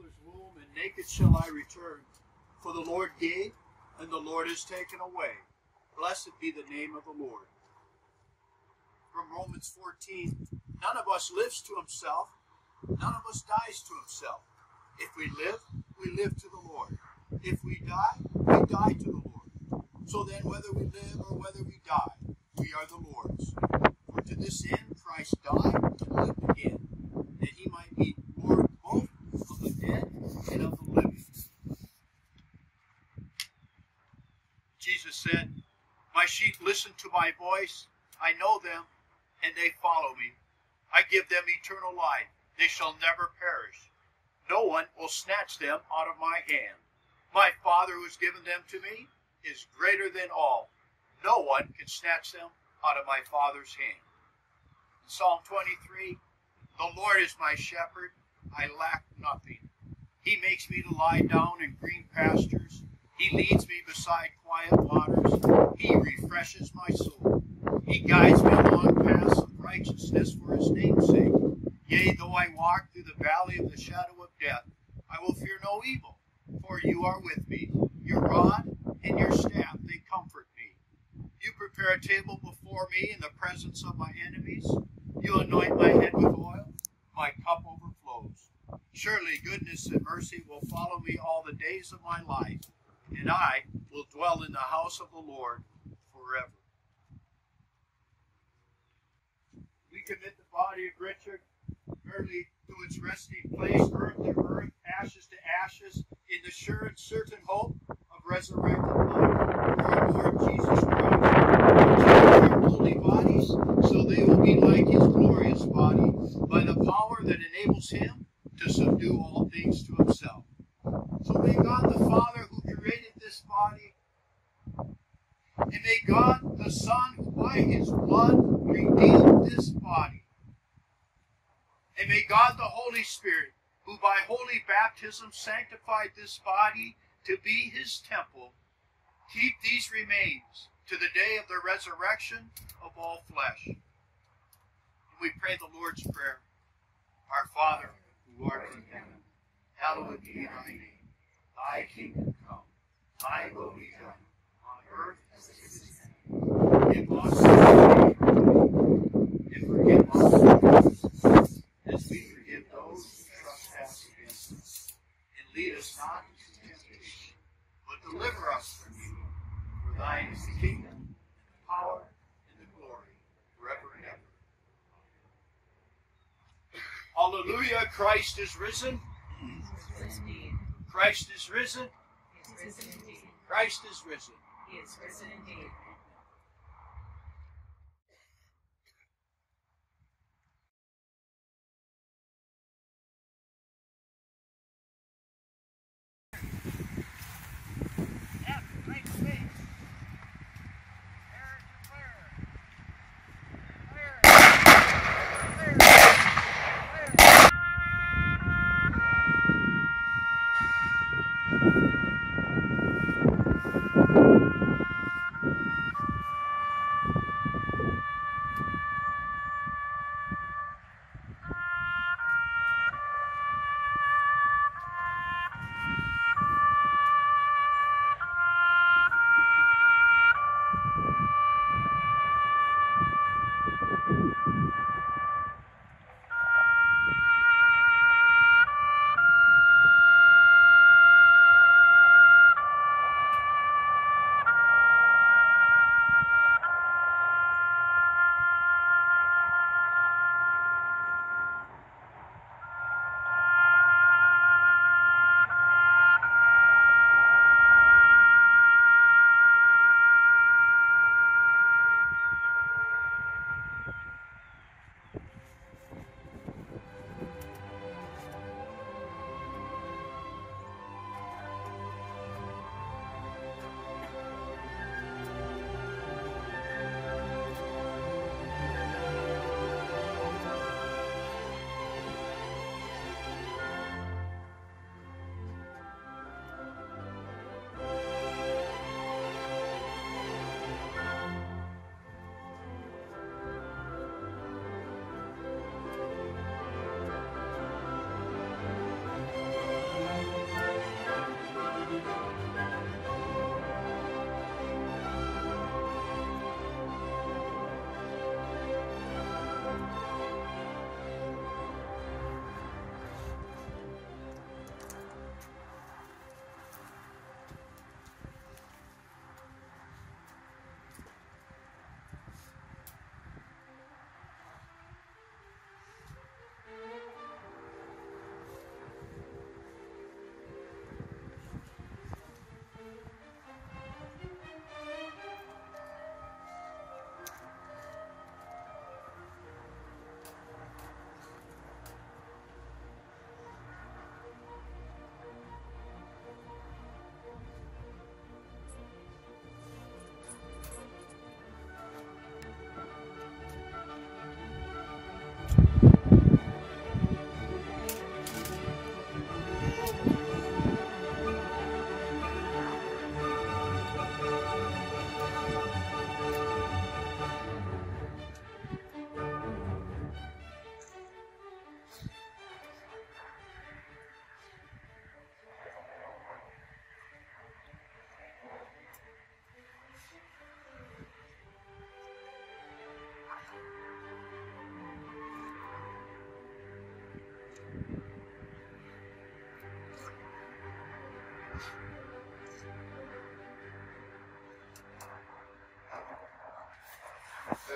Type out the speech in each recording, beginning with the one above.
mother's womb, and naked shall I return. For the Lord gave, and the Lord has taken away. Blessed be the name of the Lord. From Romans 14, none of us lives to himself, none of us dies to himself. If we live, we live to the Lord. If we die, we die to the Lord. So then, whether we live or whether we die, we are the Lord's. For to this end Christ died and lived again, that he might be Lord both of the dead and of the living. Jesus said, My sheep listen to my voice. I know them, and they follow me. I give them eternal life. They shall never perish. No one will snatch them out of my hand. My Father who has given them to me is greater than all. No one can snatch them out of my Father's hand. Psalm 23 The Lord is my shepherd, I lack nothing. He makes me to lie down in green pastures. He leads me beside quiet waters. He refreshes my soul. He guides me along paths of righteousness for his name's sake. Yea, though I walk through the valley of the shadow of death, I will fear no evil, for you are with me. Your rod and your staff, they comfort me. You prepare a table before me in the presence of my enemies. You anoint my head with oil. My cup overflows. Surely goodness and mercy will follow me all the days of my life, and I will dwell in the house of the Lord forever. We commit the body of Richard Verley to its resting place, earth to earth, ashes to ashes, in the sure and certain hope of resurrected life our Lord Jesus Christ. Their holy bodies so they will be like his glorious body by the power that enables him to subdue all things to himself. So may God the Father body, and may God the Son who by his blood redeemed this body, and may God the Holy Spirit, who by holy baptism sanctified this body to be his temple, keep these remains to the day of the resurrection of all flesh. And we pray the Lord's Prayer. Our Father, who art in heaven, hallowed be thy name. Thy kingdom come, thy will be done, on earth as it is in heaven. Give us and forgive us as we forgive those who trespass against us. And lead us not into temptation, but deliver us from evil. For thine is the kingdom, and the power, and the glory, forever and ever. Hallelujah, Christ is risen. Christ is risen. Christ is risen. He is risen indeed.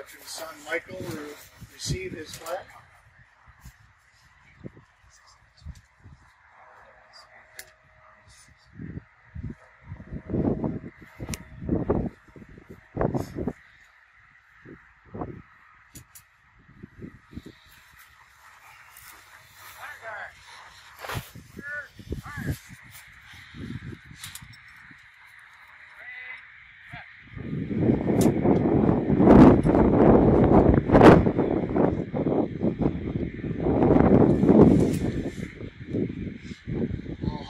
Veteran son Michael will receive his flag.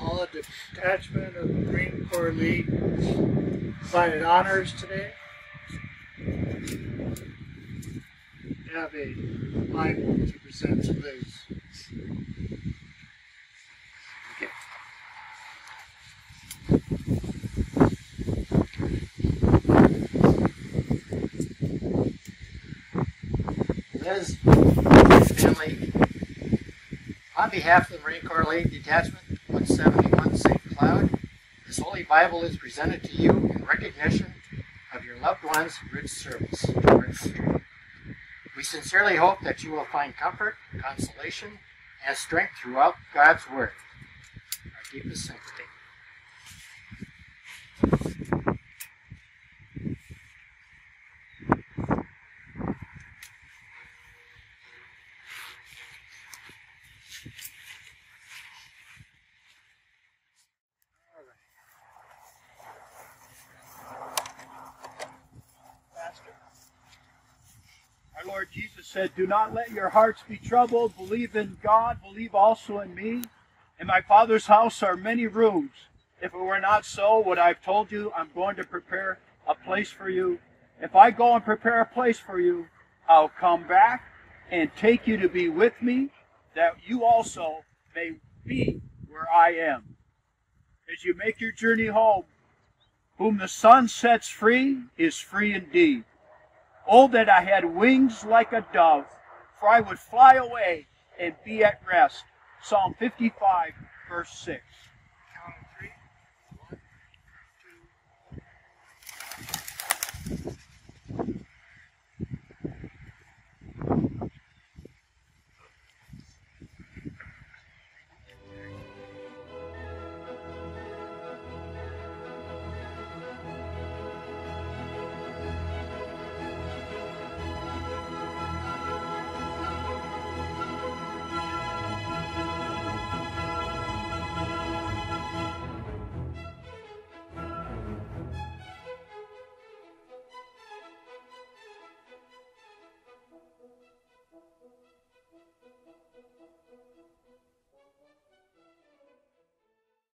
All detachment of the Marine Corps League provided honors today. Have a Bible to present, please. Liz, family, on behalf of the Marine Corps League Detachment 171 This Holy Bible is presented to you in recognition of your loved one's rich service. We sincerely hope that you will find comfort, consolation, and strength throughout God's Word. Our deepest sympathy. Lord Jesus said, Do not let your hearts be troubled. Believe in God. Believe also in me. In my Father's house are many rooms. If it were not so, what I've told you, I'm going to prepare a place for you. If I go and prepare a place for you, I'll come back and take you to be with me, that you also may be where I am. As you make your journey home, whom the Son sets free is free indeed. Oh, that I had wings like a dove, for I would fly away and be at rest. Psalm 55, verse 6.